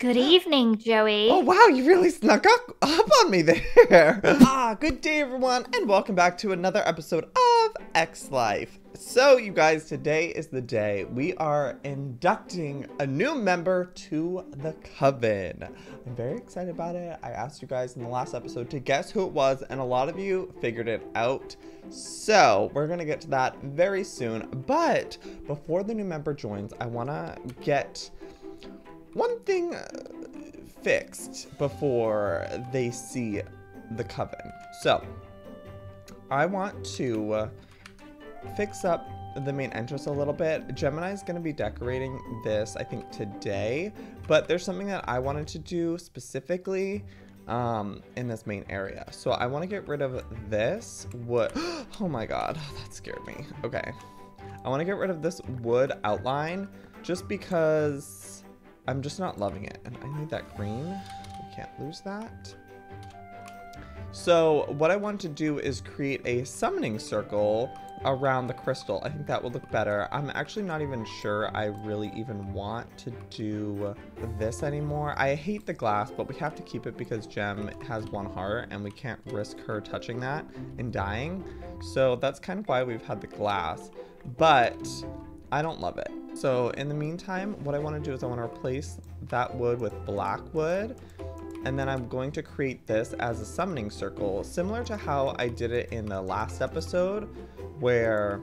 Good evening, Joey. Oh wow, you really snuck up, up on me there. ah, good day everyone, and welcome back to another episode of X Life. So, you guys, today is the day we are inducting a new member to the Coven. I'm very excited about it. I asked you guys in the last episode to guess who it was, and a lot of you figured it out. So, we're gonna get to that very soon. But before the new member joins, I wanna get one thing uh, fixed before they see the coven. So, I want to uh, fix up the main entrance a little bit. Gemini is going to be decorating this, I think, today, but there's something that I wanted to do specifically um, in this main area. So I want to get rid of this wood. Oh my god, that scared me. Okay. I want to get rid of this wood outline just because I'm just not loving it. And I need that green. We can't lose that. So what I want to do is create a summoning circle around the crystal. I think that would look better. I'm actually not even sure I really even want to do this anymore. I hate the glass, but we have to keep it because Gem has one heart and we can't risk her touching that and dying. So that's kind of why we've had the glass, but I don't love it. So in the meantime, what I want to do is I want to replace that wood with black wood and then I'm going to create this as a summoning circle, similar to how I did it in the last episode, where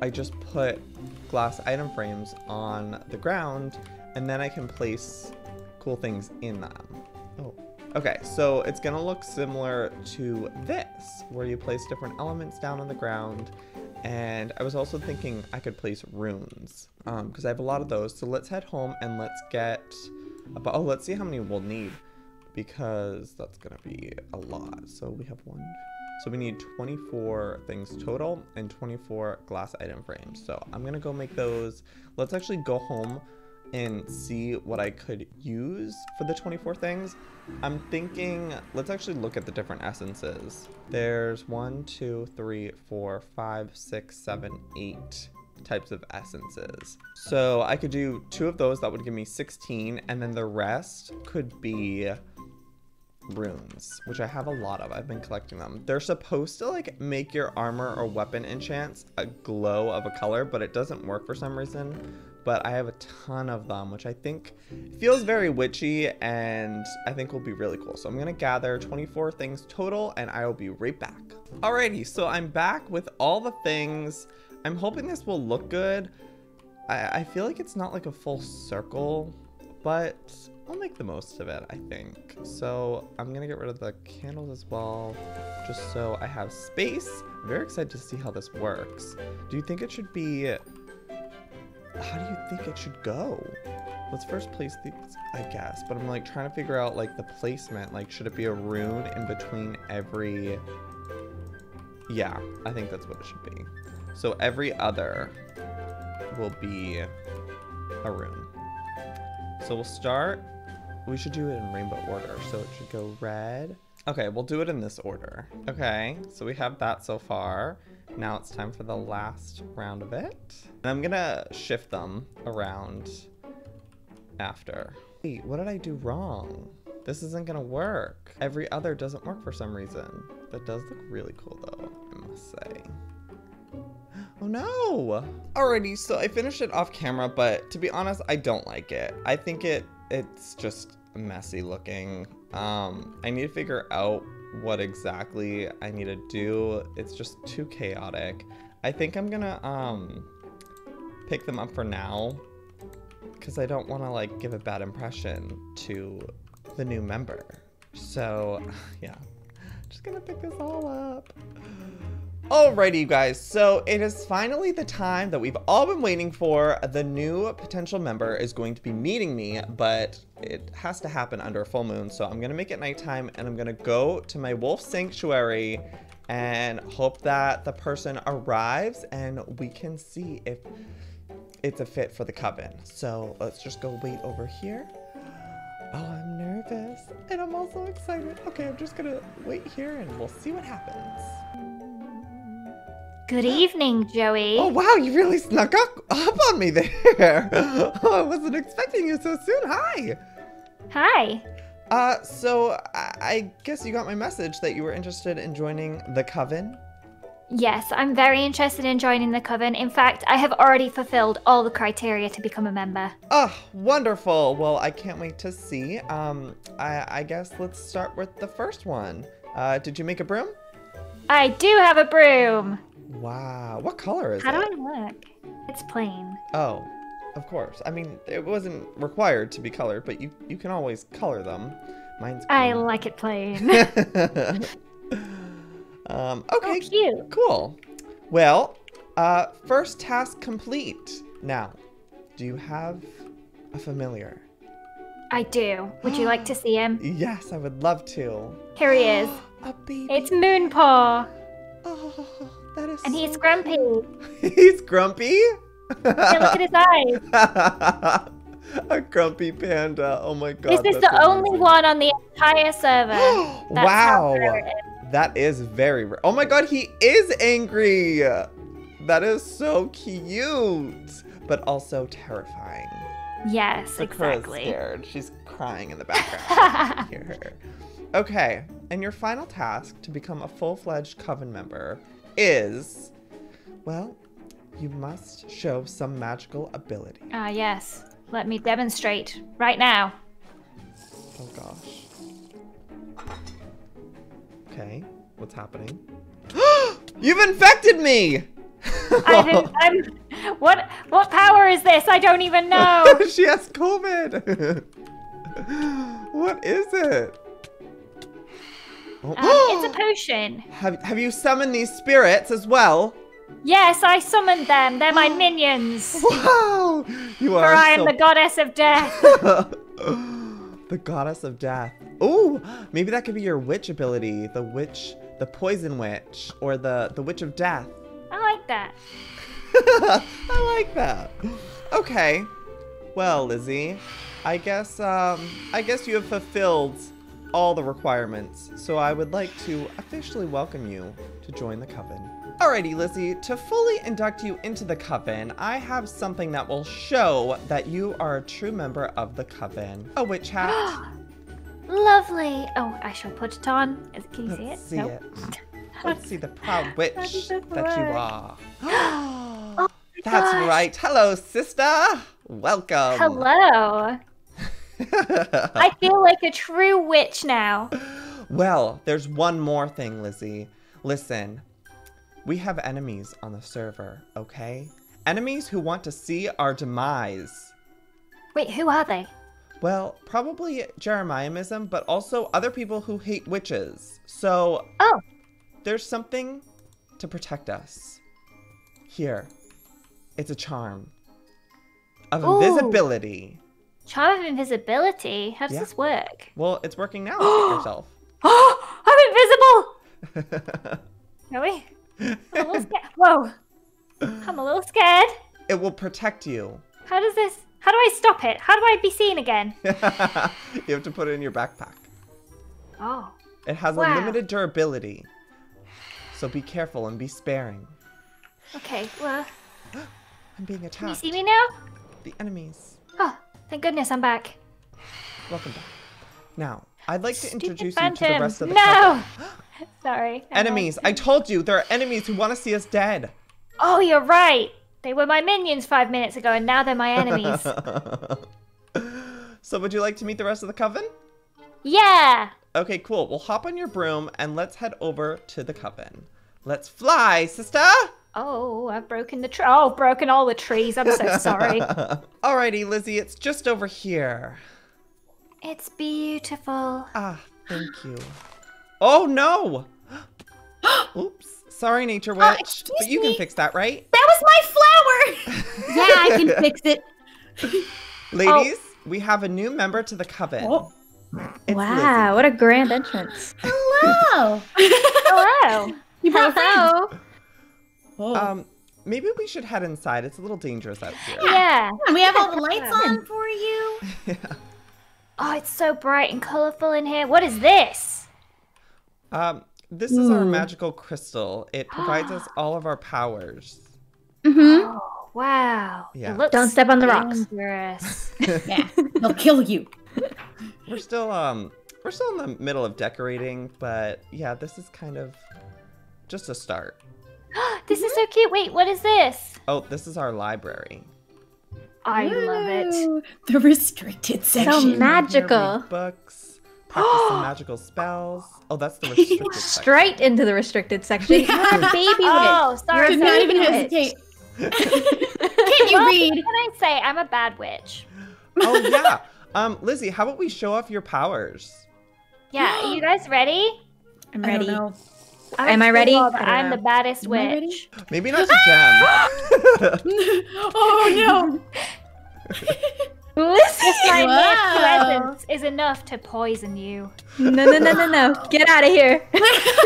I just put glass item frames on the ground, and then I can place cool things in them. Oh, okay, so it's gonna look similar to this, where you place different elements down on the ground, and I was also thinking I could place runes, because um, I have a lot of those, so let's head home and let's get but, oh, let's see how many we'll need because that's to be a lot. So we have one. So we need 24 things total and 24 glass item frames. So I'm to go make those. Let's actually go home and see what I could use for the 24 things. I'm thinking, let's actually look at the different essences. There's one, two, three, four, five, six, seven, eight types of essences. So I could do two of those, that would give me 16, and then the rest could be runes, which I have a lot of. I've been collecting them. They're supposed to like make your armor or weapon enchants a glow of a color, but it doesn't work for some reason. But I have a ton of them, which I think feels very witchy and I think will be really cool. So I'm gonna gather 24 things total and I will be right back. Alrighty, so I'm back with all the things I'm hoping this will look good. I, I feel like it's not like a full circle, but I'll make the most of it, I think. So I'm gonna get rid of the candles as well, just so I have space. I'm very excited to see how this works. Do you think it should be, how do you think it should go? Let's first place these, I guess, but I'm like trying to figure out like the placement. Like, should it be a rune in between every, yeah, I think that's what it should be. So every other will be a rune. So we'll start, we should do it in rainbow order. So it should go red. Okay, we'll do it in this order. Okay, so we have that so far. Now it's time for the last round of it. And I'm gonna shift them around after. Wait, what did I do wrong? This isn't gonna work. Every other doesn't work for some reason. That does look really cool though, I must say. Oh no! Alrighty, so I finished it off camera, but to be honest, I don't like it. I think it it's just messy looking. Um, I need to figure out what exactly I need to do. It's just too chaotic. I think I'm gonna um, pick them up for now because I don't want to like give a bad impression to the new member. So yeah, just gonna pick this all up. Alrighty, you guys, so it is finally the time that we've all been waiting for. The new potential member is going to be meeting me, but it has to happen under a full moon, so I'm gonna make it nighttime and I'm gonna go to my wolf sanctuary and hope that the person arrives and we can see if it's a fit for the coven. So let's just go wait over here. Oh, I'm nervous and I'm also excited. Okay, I'm just gonna wait here and we'll see what happens. Good evening, Joey. Oh wow, you really snuck up, up on me there. oh, I wasn't expecting you so soon. Hi. Hi. Uh, so I, I guess you got my message that you were interested in joining the coven. Yes, I'm very interested in joining the coven. In fact, I have already fulfilled all the criteria to become a member. Oh, wonderful. Well, I can't wait to see. Um, I, I guess let's start with the first one. Uh, did you make a broom? I do have a broom. Wow. What color is How it? How do I look? It's plain. Oh, of course. I mean, it wasn't required to be colored, but you you can always color them. Mine's I like it plain. um, oh, okay, cute. cool. Well, uh, first task complete. Now, do you have a familiar? I do. Would you like to see him? Yes, I would love to. Here he is. A baby. It's Moonpaw, Oh, that is. and he's so grumpy. He's grumpy. Yeah, look at his eyes. a grumpy panda. Oh my god. This is the only one on the entire server. Wow. rare it is. That is very rare. Oh my god, he is angry. That is so cute, but also terrifying. Yes, Sakura's exactly. scared. She's crying in the background. Hear her. Okay, and your final task to become a full-fledged coven member is, well, you must show some magical ability. Ah, yes. Let me demonstrate right now. Oh gosh. Okay, what's happening? You've infected me! I didn't, I'm. What? What power is this? I don't even know. she has COVID. what is it? Oh. Um, it's a potion. have, have you summoned these spirits as well? Yes, I summoned them. They're my minions. Wow! You are For I am so the goddess of death. the goddess of death. Ooh, maybe that could be your witch ability. The witch, the poison witch, or the the witch of death. I like that. I like that. Okay. Well, Lizzie, I guess um I guess you have fulfilled all the requirements. So I would like to officially welcome you to join the coven. Alrighty, Lizzie, to fully induct you into the coven, I have something that will show that you are a true member of the coven. A witch hat. Lovely. Oh, I shall put it on. Can you see it? Let's see Nope. it. Let's see the proud witch this that you are. Oh That's gosh. right. Hello, sister. Welcome. Hello. I feel like a true witch now. well, there's one more thing, Lizzie. Listen, we have enemies on the server, okay? Enemies who want to see our demise. Wait, who are they? Well, probably Jeremiahism, but also other people who hate witches. So Oh, there's something to protect us. Here, it's a charm of Ooh. invisibility. Charm of invisibility. How does Yeah. this work? Well, it's working now. Yourself. Oh, I'm invisible. Really? I'm a little scared. Whoa. I'm a little scared. it will protect you. How does this? How do I stop it? How do I be seen again? you have to put it in your backpack. Oh. It has Wow. a limited durability. So be careful and be sparing. Okay. Well, I'm being attacked. can you see me now? The enemies. Oh, thank goodness I'm back. Welcome back. Now, I'd like to Stupid introduce you to the rest of the no. Sorry. Enemies. I told you there are enemies who want to see us dead. Oh, you're right. They were my minions five minutes ago, and now they're my enemies. so would you like to meet the rest of the coven? yeah. Okay, cool. We'll hop on your broom and let's head over to the coven. Let's fly, sister! Oh, I've broken the tree. Oh, broken all the trees. I'm so sorry. Alrighty, Lizzie, it's just over here. it's beautiful. Ah, thank you. Oh no! Oops. Sorry, Nature Witch. Uh, but excuse you can fix that, right? That was my flower. yeah, I can fix it. Ladies, we have a new member to the coven. Oh. It's wow, what a grand entrance. Hello. Hello. You brought Hello. friends. Lizzie. Um, maybe we should head inside. It's a little dangerous out here. Yeah. And we have all the lights on for you. yeah. Oh, it's so bright and colorful in here. What is this? Um, this is our magical crystal. It provides us all of our powers. Mm-hmm. Oh, wow. Yeah. Looks Don't step on the rocks. dangerous. Yeah. They'll kill you. We're still um we're still in the middle of decorating, but yeah, this is kind of just a start. this is so cute. Wait, what is this? Oh, this is our library. I love it. The restricted section. Here magical. books, practice some magical spells. Oh, that's the restricted section. Straight into the restricted section. You're a baby Oh, witch. sorry, Did You're not sorry. even baby hesitate. witch. Can you Well, read? What can I say? I'm a bad witch. Oh yeah. Um, Lizzie, how about we show off your powers? Yeah, are you guys ready? I'm I don't ready. Know. Am I ready? Well, I I'm the baddest Am witch. Maybe not to gem. oh no! Listen. Just my mere presence is enough to poison you. No, no, no, no, no. Get out of here.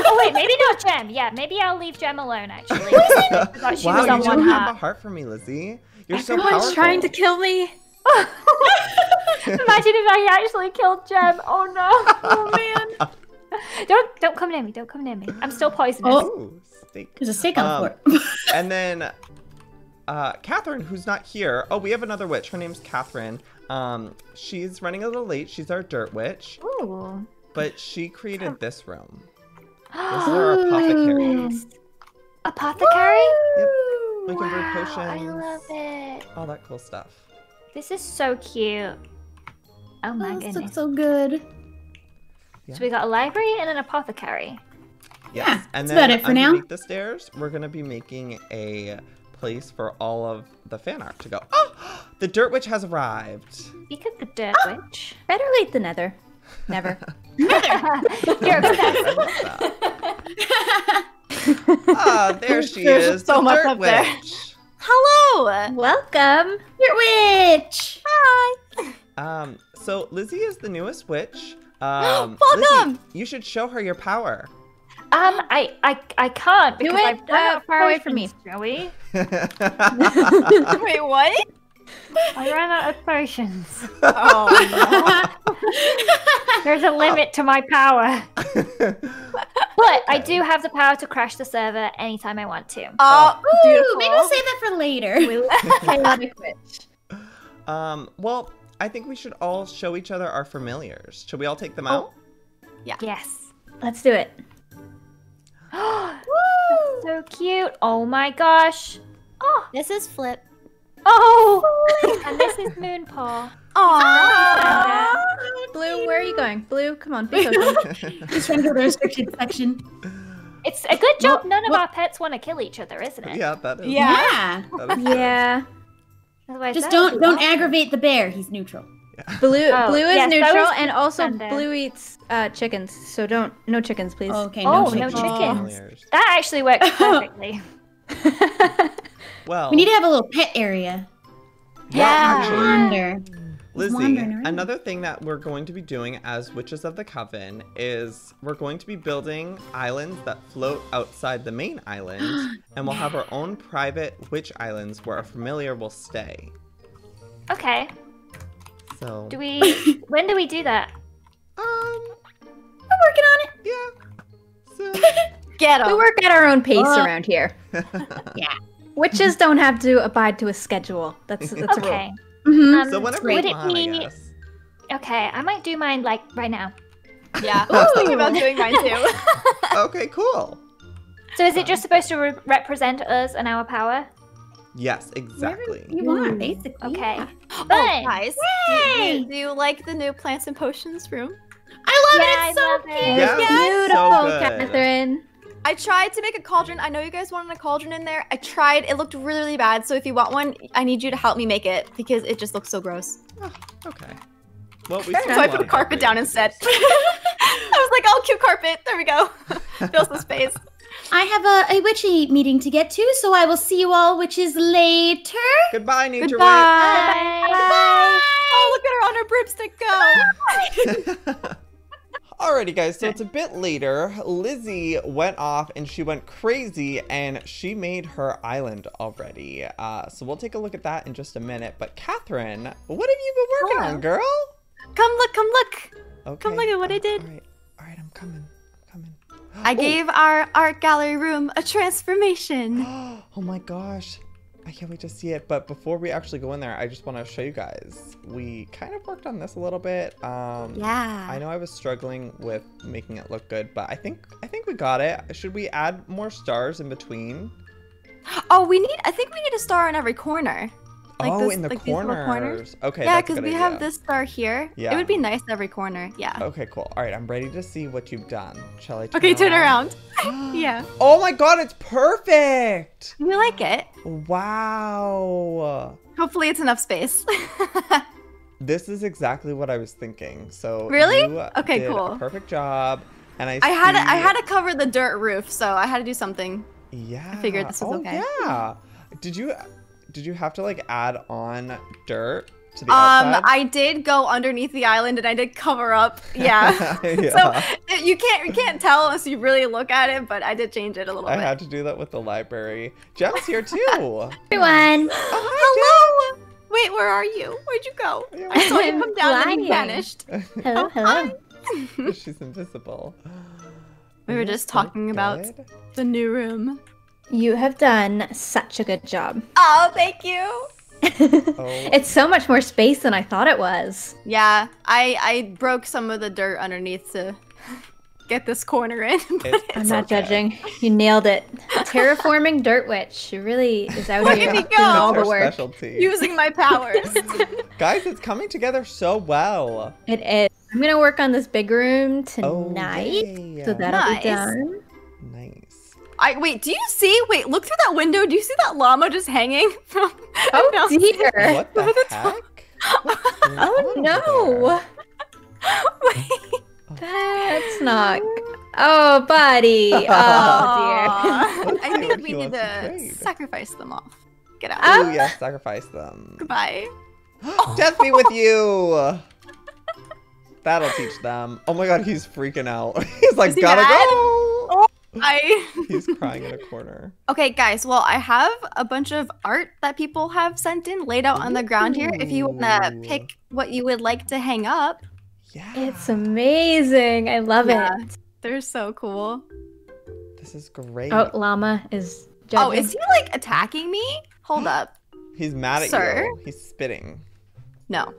Oh wait, maybe not Gem. Yeah, maybe I'll leave Gem alone. Actually, I she wow, was you on don't one have a heart. heart for me, Lizzie. You're so Everyone's powerful. trying to kill me. Imagine if I actually killed Gem. Oh no. Oh man. don't don't come near me. Don't come near me. I'm still poisonous. Oh. Steak. There's a steak on Um, the floor. And then uh, Katherine, who's not here. Oh, we have another witch. Her name's Katherine. Um, she's running a little late. She's our dirt witch, Ooh. but she created this room. This is our apothecary. Apothecary? Yep. We can brew Wow, I potions. love it. All that cool stuff. This is so cute. Oh my Oh, this goodness. looks so good. So we got a library and an apothecary. Yes. Yeah, and that's then about it for now. underneath the stairs, we're gonna be making a place for all of the fan art to go. Oh, the dirt witch has arrived. Speak of the dirt witch. Better late than never. Never. never. You're obsessed. I love that. Ah, there she There's is. so the much dirt up there. witch. Hello. Welcome. Dirt witch. Hi. Um, so Lizzie is the newest witch. Um, Welcome! Lizzie, you should show her your power. Um, I, I, I can't Do because it, I've run uh, out of far away from me. potions, Joey. Wait, what? I ran out of potions. Oh no. There's a limit to my power. But I do have the power to crash the server anytime I want to. Oh, Ooh, beautiful. maybe we'll save that for later. Chaotic witch. um, well, I think we should all show each other our familiars. Should we all take them oh. out? Yeah. Yes. Let's do it. so cute. Oh my gosh. Oh, This is Flip. oh. and this is Moonpaw. Aww. Blue, where are you going? Blue, come on, be social. Just run to the restricted section. It's a good job Well, none of well- our pets want to kill each other, isn't it? yeah, that is. Yeah. Yeah. that is yeah. Otherwise, Just don't don't awful. aggravate the bear. He's neutral. Blue Oh, blue is yes, neutral and also Sunday. blue eats uh, chickens. So don't no chickens, please. Okay. Oh, no no chickens. chickens. That actually works perfectly. Well, We need to have a little pet area. yeah, Yeah. Actually, Lizzie, another thing that we're going to be doing as Witches of the Coven is we're going to be building islands that float outside the main island, and we'll have our own private witch islands where our familiar will stay. Okay. So, Do we? when do we do that? um, We're working on it. yeah. So, Get we work at our own pace Uh, around here. Yeah. Witches don't have to abide to a schedule. That's that's a rule. Okay. Mhm. Um, so whenever would you it want, I guess. Okay, I might do mine like right now. Yeah, I was thinking about doing mine too. Okay, cool. So is it just supposed to re- represent us and our power? Yes, Wherever exactly. You want, basically. Okay. yeah. Oh, guys, do, you, do you like the new plants and potions room? I love Yeah, it. I It's so cute. it. Yeah, Beautiful, so good. Katherine. I tried to make a cauldron. I know you guys wanted a cauldron in there. I tried. It looked really, really bad. So if you want one, I need you to help me make it because it just looks so gross. Oh, okay. Well, we Fair still So I wanna put carpet down instead. I was like, oh, cute carpet. There we go. Fills the space. I have a, a witchy meeting to get to, so I will see you all witches later. Goodbye, Nature Goodbye. Bye. Oh, look at her on her broomstick go. Alrighty, guys, so it's a bit later. Lizzie went off and she went crazy and she made her island already. Uh, so we'll take a look at that in just a minute. But Katherine, what have you been working Hello. on, girl? Come look, come look. Okay. Come look at what I did. Alright, alright, I'm coming. I'm coming. I gave our art gallery room a transformation. oh my gosh. I can't wait to see it. But before we actually go in there, I just want to show you guys. We kind of worked on this a little bit. Um, Yeah. I know I was struggling with making it look good, but I think I think we got it. Should we add more stars in between? Oh, we need. I think we need a star in every corner. Like oh, this- in the like corners. corners? Okay, yeah, because we idea. have this star here. Yeah. It would be nice in every corner. Yeah. Okay, cool. All right, I'm ready to see what you've done. Shall I? Turn Okay, turn around. yeah. Oh my god, it's perfect! We like it. Wow. Hopefully, it's enough space. This is exactly what I was thinking. So Really? Okay, cool. perfect job. And I I had to, I had to cover the dirt roof, so I had to do something. Yeah. I figured this was oh, okay. Yeah. Did you did you have to like add on dirt to the Um, outside? I did go underneath the island and I did cover up. Yeah. yeah. So you can't you can't tell unless you really look at it, but I did change it a little I bit. had to do that with the library. Gem's here too. oh, Everyone. Hello. Wait, where are you? Where'd you go? Yeah. I saw you come down and you vanished. Hello, hello. Gem. She's invisible. We were just this so talking about- The new room. You have done such a good job. Oh, thank you. Oh. It's so much more space than I thought it was. Yeah, I I broke some of the dirt underneath to get this corner in. but It- I'm not okay. judging. You nailed it. Terraforming Dirt Witch. She really is out Look here at me doing go. all the our work. specialty. using my powers. Guys, it's coming together so well. It is. I'm gonna work on this big room Oh, tonight, so that'll Nice. be done. Nice. I wait. Do you see? Wait, look through that window. Do you see that llama just hanging from? Oh downstairs? dear! What the heck? Oh no! Wait. Oh, That's not. Oh, buddy. Oh dear. I think we need to to trade. sacrifice them off. Get out. Oh Ooh, yes, sacrifice them. Goodbye. Death be with you! That'll teach them. Oh my god, he's freaking out. He's like, he gotta mad? go! I. He's crying in a corner. Okay, guys. Well, I have a bunch of art that people have sent in laid out on the ground here. If you wanna pick what you would like to hang up, Yeah. It's amazing. I love Yeah. it. they're so cool. This is great. Oh, llama is. Oh, is he like attacking me? Hold up. He's mad at Sir? you. He's spitting. No.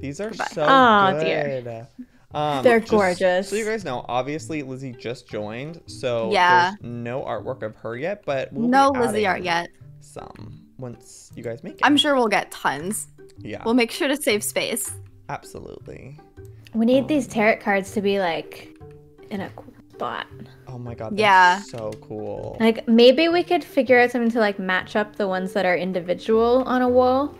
These are Goodbye. so Aw, good. dear. Um, They're just gorgeous. So you guys know, obviously Lizzie just joined, so Yeah. there's no artwork of her yet, but we'll no be Lizzie art yet. Some once you guys make it. I'm sure we'll get tons. Yeah, We'll make sure to save space. absolutely. We need Um, these tarot cards to be like in a spot. Oh my god, that's Yeah. so cool. Like maybe we could figure out something to like match up the ones that are individual on a wall.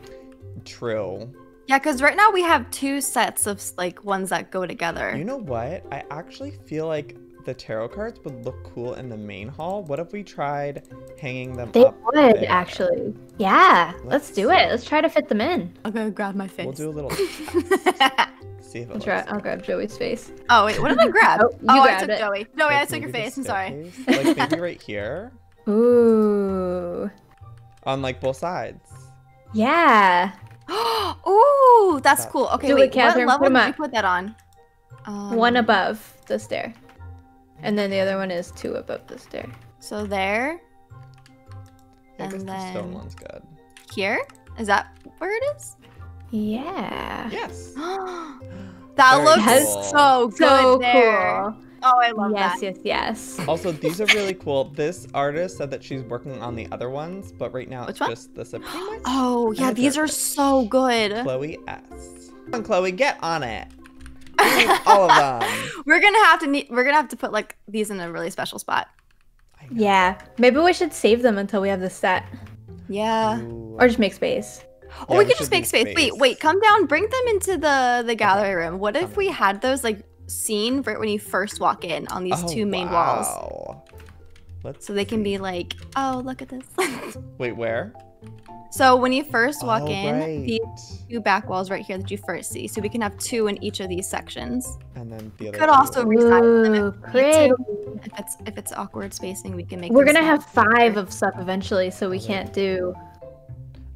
True. Yeah, because right now we have two sets of like ones that go together. You know what? I actually feel like the tarot cards would look cool in the main hall. What if we tried hanging them They up would there? actually. Yeah, let's, Let's do see. it. Let's try to fit them in. I'll go grab my face. We'll do a little. See if it I'll looks try. I'll grab Joey's face. oh wait, what did I grab? Oh, you oh, I took it. Joey. No, wait, I took your face. I'm sorry. staircase? Like maybe right here Ooh. on like both sides. Yeah. Ooh, that's That's cool. Okay, Do it, wait, Katherine, what level did you put that on? Um, One above the stair. And then the other one is two above the stair. So there, Yeah, I guess And the stone then- one's good. here. Is that where it is? Yeah. Yes. that Very looks cool. so good So there. cool. Oh, I love Yes, that. yes, yes. Also, these are really cool. This artist said that she's working on the other ones, but right now Which it's one? just the Supreme Witch. Oh, yeah, these are so good. Chloe S. Come on, Chloe, get on it. We all of them. We're gonna have to need. We're gonna have to put like these in a really special spot. Yeah. Maybe we should save them until we have the set. Yeah. Ooh. Or just make space. Oh, Yeah, we we could just make make space. space. Wait, wait, come down. Bring them into the the gallery room. What if Come we had those like seen right when you first walk in on these Oh, two main walls. Let's so they can be like, oh, look at this. Wait, where? so when you first walk Oh, in, right. these two back walls right here that you first see. So we can have two in each of these sections. And then the other. Could two. also resize them Ooh, if pretty. If it's if it's awkward spacing, we can make. We're gonna have five of stuff eventually, so we can't do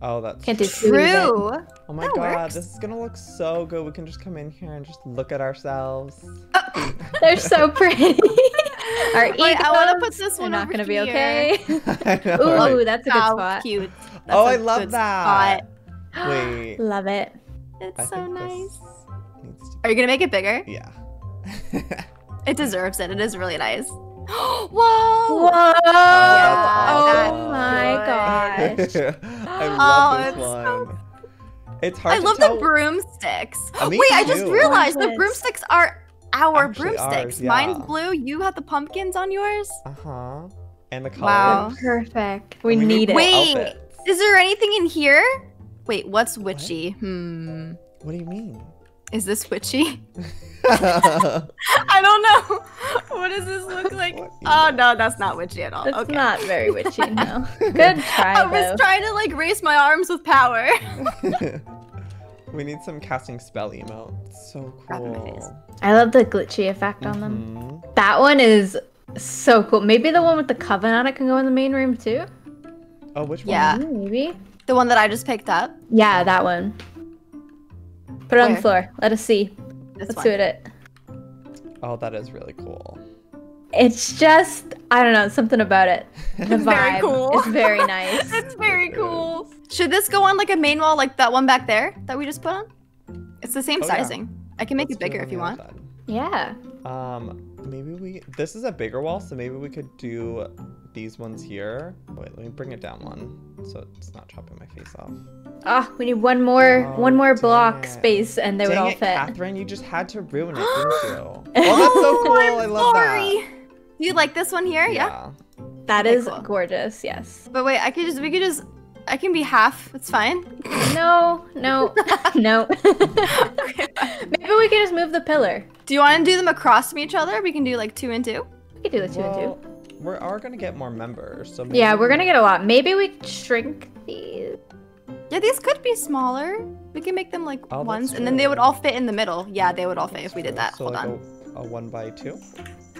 Oh, that's can't do two. even. True. Oh my That god, works. this is gonna look so good. We can just come in here and just look at ourselves. Oh. They're so pretty. Our Wait, I want to put this are one not over gonna be here. okay. I know, right? Ooh, that's a good How spot. cute. oh, I love that. spot. Wait. Love it. It's I so nice. to Are you gonna make it bigger? Yeah. It deserves it. It is really nice. Whoa! Whoa! Oh, that's oh awesome. my gosh. I love Oh, this it's so. It's hard I to love tell. the broomsticks. Uh, Wait, I just too. realized the broomsticks are our Actually broomsticks. ours, Mine's blue. You have the pumpkins on yours. Uh huh. And the colors. Wow. Perfect. We, And need it. Wait. outfits. Is there anything in here? Wait, what's witchy? Hmm. What do you mean? Is this witchy? I don't know. What does this look like? Oh no, that's not witchy at all. That's okay. not very witchy, no. Good try, I though. was trying to like raise my arms with power. we need some casting spell emotes. So Grab in my face. cool. I love the glitchy effect on them. Mhm. That one is so cool. Maybe the one with the coven on it can go in the main room too? Oh, which one? Yeah. Maybe. the one that I just picked up. Yeah, that one. Put it on the floor. Let us see. This Let's one. do it. Oh, that is really cool. It's just I don't know, something about it. The It's very cool. is very nice. it's very cool. Should this go on like a main wall, like that one back there that we just put on? It's the same Oh, yeah. sizing. I can make Let's it bigger on if you want. side. yeah. Um, maybe we. This is a bigger wall, so maybe we could do these ones here. Wait, let me bring it down one, so it's not chopping my face off. Oh, we need one more Oh, one more block it. space and they would all it, fit. Katherine, you just had to ruin it, didn't you? Oh, that's so oh, cool. I I'm love sorry. Do you like this one here? Yeah. That Okay, is cool. gorgeous, yes. But wait, I could just we could just I can be half. It's fine. No, no, no. Maybe we can just move the pillar. Do you want to do them across from each other? We can do like two and two. We could do the two and two. we are gonna get more members, so Yeah, we're gonna get a lot. Maybe we shrink these. Yeah, these could be smaller. We can make them like Oh, ones, and then they would all fit in the middle. Yeah, they would all fit if we did that. So Hold like on. A, a one by two.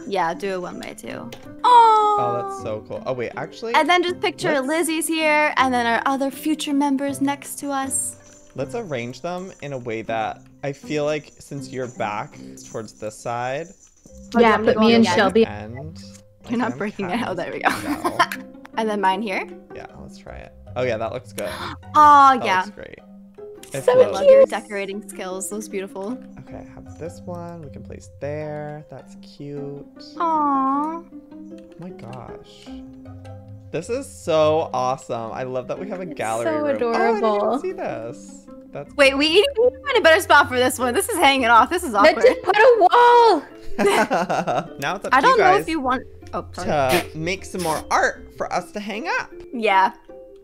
Yeah, do a one by two. Oh, Oh, that's so cool. Oh wait, actually, And then just picture Let's- Lizzie's here, and then our other future members next to us. Let's arrange them in a way that I feel like since you're back towards this side, Oh, yeah, want to put me and the end? Shelby. and You're not breaking it. Oh, there we go. And then mine here. yeah, let's try it. Oh yeah, that looks good. Oh That yeah. looks great. It's So I low. love your decorating skills. Those beautiful. Okay, I have this one. We can place there. That's cute. Aww. Oh my gosh. This is so awesome. I love that we have a It's gallery so room. Oh, I didn't even see this. That's Wait, we need to find a better spot for this one. This is hanging off. This is Let's awkward. just put a wall. now it's up I to you don't know guys if you want. Oh, sorry. to make some more art for us to hang up. Yeah.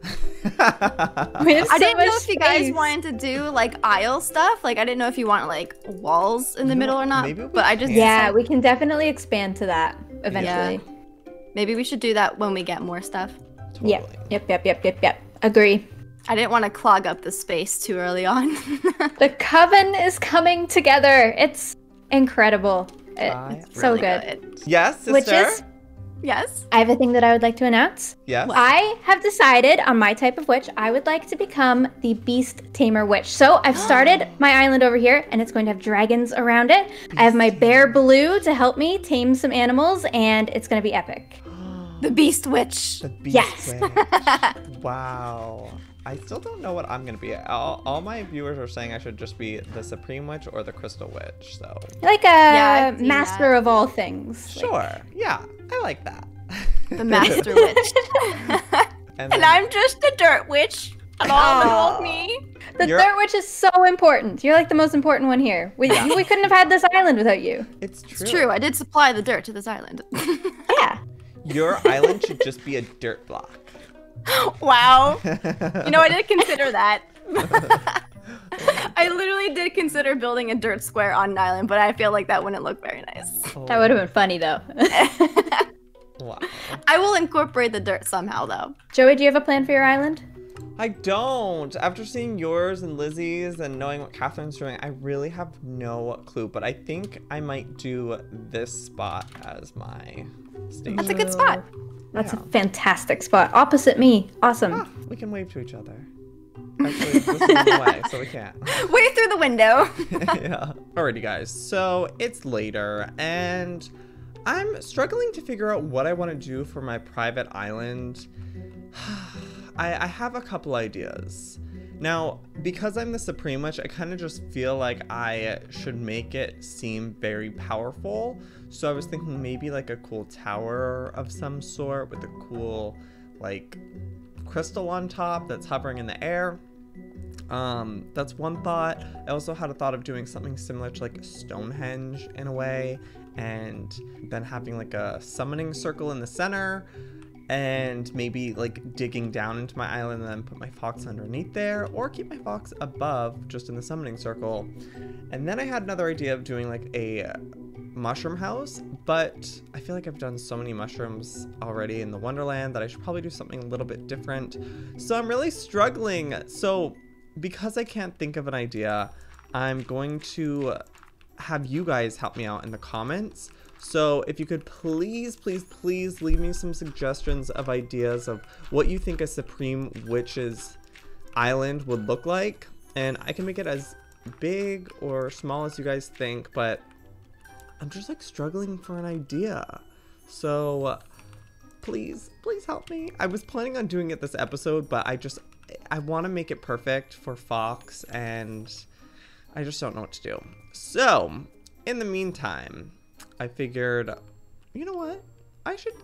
We have I so didn't know much if you guys wanted to do like aisle stuff. Like I didn't know if you want like walls in the You know middle or not. maybe we But I just. Yeah, we can definitely expand to that eventually. Maybe we should do that when we get more stuff. Totally. Yep, yep, yep, yep, yep, yep. Agree. I didn't want to clog up the space too early on. The coven is coming together. It's incredible. It- I it's so Really good. Yes, sister. Witches, yes. I have a thing that I would like to announce. Yes. I have decided on my type of witch, I would like to become the Beast Tamer Witch. So I've started my island over here, and it's going to have dragons around it. I have my bear Blue to help me tame some animals, and it's going to be epic. The Beast Witch. The beast Yes. witch. wow. I still don't know what I'm gonna be. All, all my viewers are saying I should just be the Supreme Witch or the Crystal Witch. So Like a Yeah, master that. of all things. Like- sure, yeah, I like that. the Master Witch. and, and I'm just the dirt witch. And all Aw. me. The You're- third witch is so important. You're like the most important one here. We, Yeah. we couldn't have had this island without you. it's true. It's true. I did supply the dirt to this island. Yeah. Your island should just be a dirt block. wow. You know, I did consider that. I literally did consider building a dirt square on an island, but I feel like that wouldn't look very nice. That would have been funny though. Wow. I will incorporate the dirt somehow, though. Joey, do you have a plan for your island? I don't. After seeing yours and Lizzie's and knowing what Katherine's doing, I really have no clue. But I think I might do this spot as my station. That's a good spot. That's Yeah. a fantastic spot. Opposite me. Awesome. Ah, we can wave to each other. Actually, this is the way, so we can't. Way through the window. yeah. Alrighty, guys. So it's later, and I'm struggling to figure out what I want to do for my private island. I, I have a couple ideas. Now, because I'm the Supreme Witch, I kind of just feel like I should make it seem very powerful. So I was thinking maybe like a cool tower of some sort with a cool, like, crystal on top that's hovering in the air. Um, that's one thought. I also had a thought of doing something similar to like Stonehenge in a way, and then having like a summoning circle in the center and maybe like digging down into my island and then put my fox underneath there or keep my fox above just in the summoning circle and then i had another idea of doing like a mushroom house but i feel like i've done so many mushrooms already in the wonderland that i should probably do something a little bit different. So i'm really struggling. So because i can't think of an idea i'm going to have you guys help me out in the comments. So if you could please, please, please leave me some suggestions of ideas of what you think a Supreme Witch's island would look like. And I can make it as big or small as you guys think, but I'm just like struggling for an idea. So please, please help me. I was planning on doing it this episode, but I just, I want to make it perfect for Fox and I just don't know what to do. So in the meantime, I figured, you know what? I should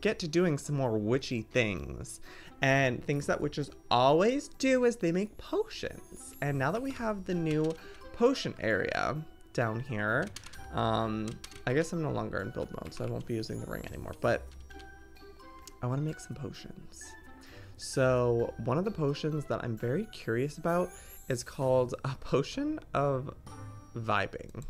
get to doing some more witchy things. And things that witches always do is they make potions. And now that we have the new potion area down here, um, I guess I'm no longer in build mode, so I won't be using the ring anymore. But I want to make some potions. So one of the potions that I'm very curious about is called a potion of vibing.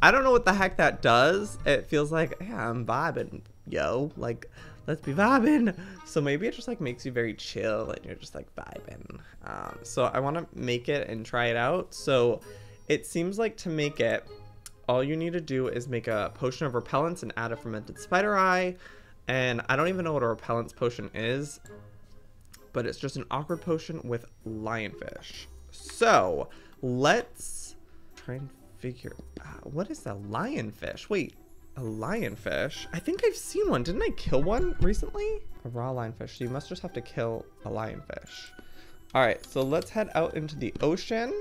I don't know what the heck that does. It feels like, yeah, I'm vibing, yo. Like, let's be vibing. So maybe it just like makes you very chill and you're just like vibing. Um, so I want to make it and try it out. So it seems like to make it, all you need to do is make a potion of repellents and add a fermented spider eye. And I don't even know what a repellents potion is, but it's just an awkward potion with lionfish. So let's try and figure uh, what is a lionfish? Wait, a lionfish? I think I've seen one. Didn't I kill one recently? A raw lionfish. So you must just have to kill a lionfish. All right, so let's head out into the ocean.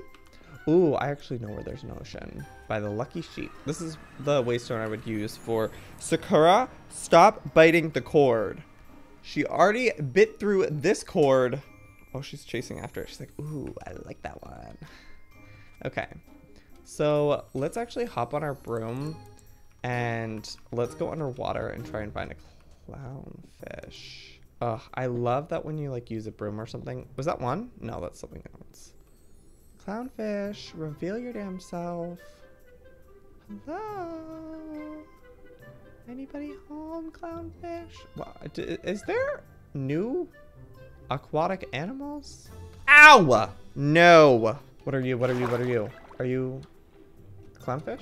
Ooh, I actually know where there's an ocean. By the lucky sheep. This is the waystone I would use for Sakura. Stop biting the cord. She already bit through this cord. Oh, she's chasing after it. She's like, ooh, I like that one. Okay, so let's actually hop on our broom and let's go underwater and try and find a clownfish. Ugh, I love that when you like use a broom or something. Was that one? No, that's something else. Clownfish, reveal your damn self. Hello? Anybody home, clownfish? Is there new aquatic animals? Ow! No! What are you? What are you? What are you? Are you clownfish?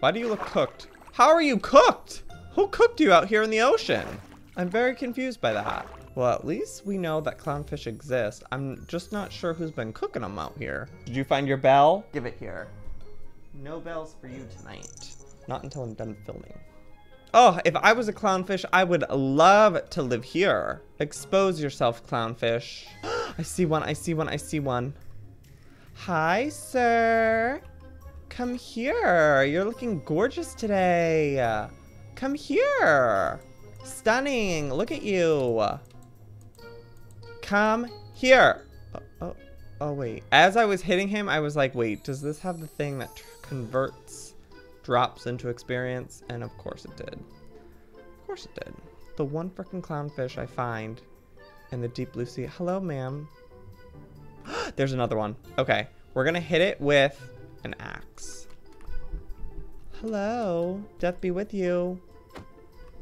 Why do you look cooked? How are you cooked? Who cooked you out here in the ocean? I'm very confused by that. Well, at least we know that clownfish exist. I'm just not sure who's been cooking them out here. Did you find your bell? Give it here. No bells for you tonight. Not until I'm done filming. Oh, if I was a clownfish, I would love to live here. Expose yourself, clownfish. I see one, I see one, I see one. Hi, sir. Come here. You're looking gorgeous today. Come here. Stunning. Look at you. Come here. Oh, oh, oh, wait. As I was hitting him, I was like, wait, does this have the thing that converts drops into experience? And of course it did. Of course it did. The one freaking clownfish I find in the deep blue sea. Hello, ma'am. There's another one. Okay. We're going to hit it with an axe. Hello, death be with you.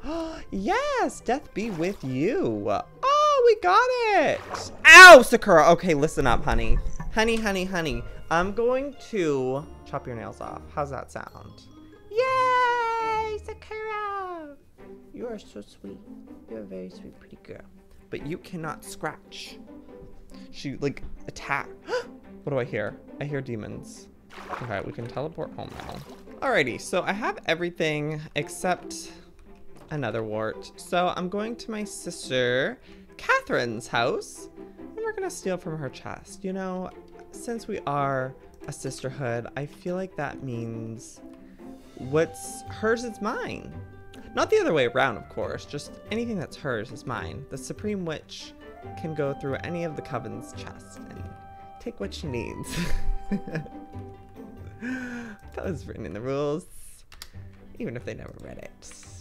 yes, death be with you. Oh, we got it. Ow, Sakura. Okay, listen up, honey. Honey, honey, honey. I'm going to chop your nails off. How's that sound? Yay, Sakura. You are so sweet. You're a very sweet, pretty girl. But you cannot scratch. She, like, attack. what do I hear? I hear demons. Okay, we can teleport home now. Alrighty, so I have everything except another wart. So I'm going to my sister Katherine's house and we're gonna steal from her chest. You know, since we are a sisterhood, I feel like that means what's hers is mine. Not the other way around, of course, just anything that's hers is mine. The Supreme Witch can go through any of the Coven's chests and take what she needs. that was written in the rules, even if they never read it.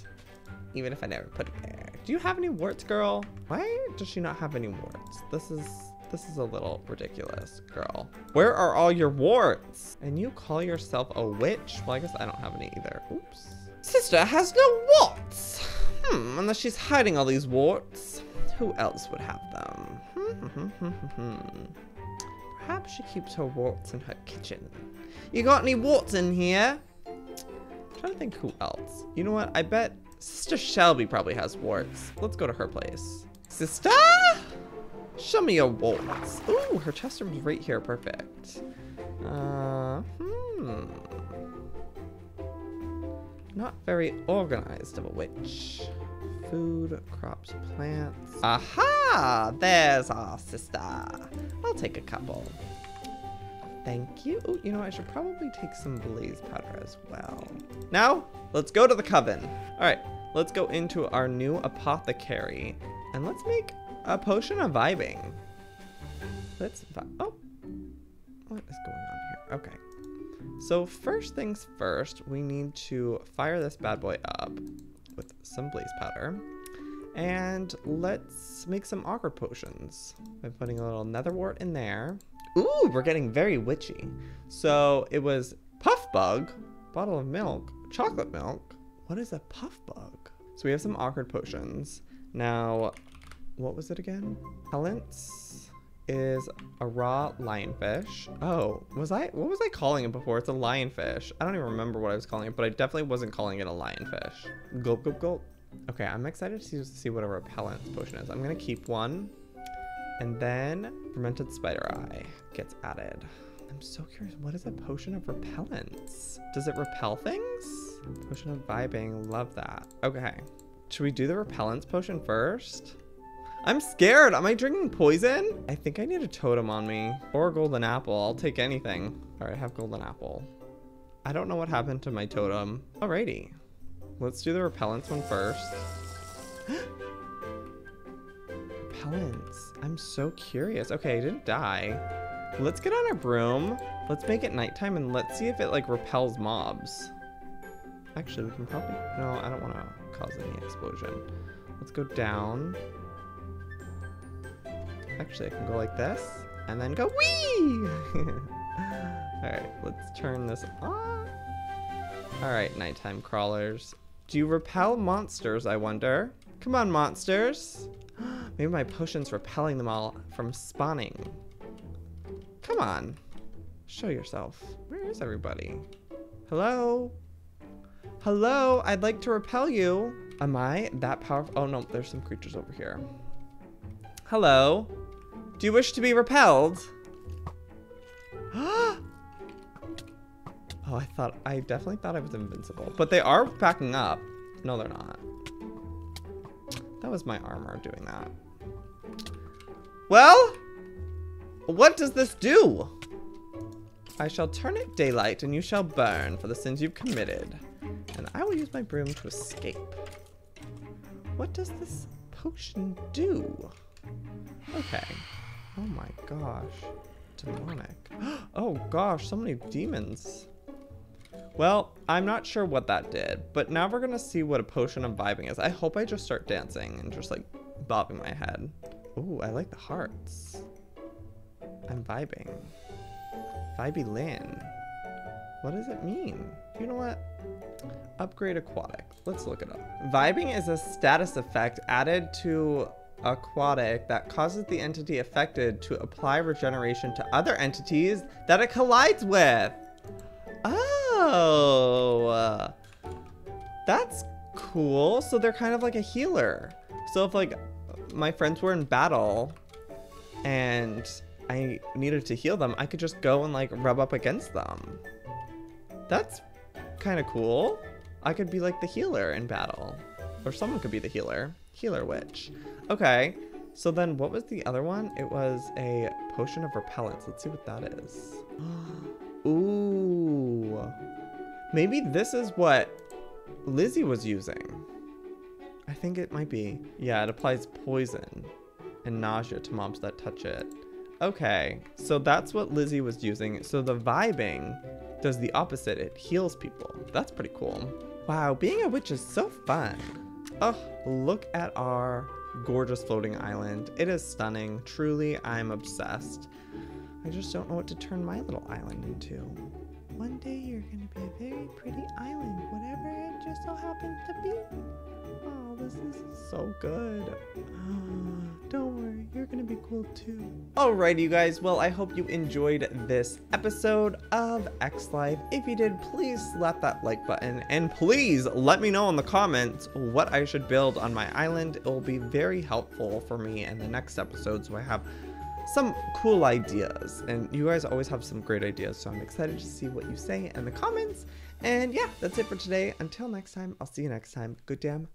Even if I never put it there. Do you have any warts, girl? Why does she not have any warts? This is this is a little ridiculous, girl. Where are all your warts? And you call yourself a witch? Well, I guess I don't have any either. Oops. Sister has no warts. Hmm, unless she's hiding all these warts. Who else would have them? Hmm. Perhaps she keeps her warts in her kitchen. You got any warts in here? I'm trying to think who else. You know what? I bet Sister Shelby probably has warts. Let's go to her place. Sister? Show me your warts. Ooh, her chest room's right here. Perfect. Uh, hmm. Not very organized of a witch. Food, crops, plants. Aha! There's our sister. I'll take a couple. Thank you. Oh, you know, I should probably take some blaze powder as well. Now, let's go to the coven. All right, let's go into our new apothecary and let's make a potion of vibing. Let's, vi oh, what is going on here? Okay. So first things first, we need to fire this bad boy up with some blaze powder. And let's make some awkward potions by putting a little nether wart in there. Ooh, we're getting very witchy. So it was puff bug, bottle of milk, chocolate milk. What is a puff bug? So we have some awkward potions. Now, what was it again? Pellets is a raw lionfish. Oh, was I, what was I calling it before? It's a lionfish. I don't even remember what I was calling it, but I definitely wasn't calling it a lionfish. Gulp, gulp, gulp. Okay, I'm excited to see, see what a repellent potion is. I'm gonna keep one. And then fermented spider eye gets added. I'm so curious, what is a potion of repellents? Does it repel things? Potion of vibing, love that. Okay, should we do the repellents potion first? I'm scared. Am I drinking poison? I think I need a totem on me or a golden apple. I'll take anything. All right, I have golden apple. I don't know what happened to my totem. Alrighty. Let's do the repellents one first. I'm so curious. Okay, I didn't die. Let's get on a broom. Let's make it nighttime and let's see if it like repels mobs. Actually, we can probably, no, I don't want to cause any explosion. Let's go down. Actually, I can go like this and then go wee. All right, let's turn this on. All right, nighttime crawlers. Do you repel monsters, I wonder? Come on, monsters. Maybe my potion's repelling them all from spawning. Come on. Show yourself. Where is everybody? Hello? Hello? I'd like to repel you. Am I that powerful? Oh no, there's some creatures over here. Hello? Do you wish to be repelled? oh, I thought, I definitely thought I was invincible. But they are backing up. No, they're not. That was my armor doing that. Well, what does this do? I shall turn it daylight and you shall burn for the sins you've committed. And I will use my broom to escape. What does this potion do? Okay. Oh my gosh. Demonic. Oh gosh, so many demons. Well, I'm not sure what that did, but now we're gonna see what a potion of vibing is. I hope I just start dancing and just like bobbing my head. Ooh, I like the hearts. I'm vibing. Vibey Lin. What does it mean? You know what? Upgrade aquatic. Let's look it up. Vibing is a status effect added to aquatic that causes the entity affected to apply regeneration to other entities that it collides with. Oh, that's cool. So they're kind of like a healer. So if like my friends were in battle and I needed to heal them, I could just go and like rub up against them. That's kind of cool. I could be like the healer in battle. Or someone could be the healer. Healer witch. Okay. So then what was the other one? It was a potion of repellence. Let's see what that is. Maybe this is what Lizzie was using. I think it might be. Yeah, it applies poison and nausea to mobs that touch it. Okay, so that's what Lizzie was using. So the vibing does the opposite. It heals people. That's pretty cool. Wow, being a witch is so fun. Oh, look at our gorgeous floating island. It is stunning. Truly, I'm obsessed. I just don't know what to turn my little island into. One day you're gonna be a very pretty island, whatever it just so happens to be. Oh, this is so good. Don't worry, you're gonna be cool too. Alrighty, you guys. Well, I hope you enjoyed this episode of X Life. If you did, please slap that like button and please let me know in the comments what I should build on my island. It will be very helpful for me in the next episode so I have some cool ideas. And you guys always have some great ideas, so I'm excited to see what you say in the comments. And yeah, that's it for today. Until next time, I'll see you next time. Good damn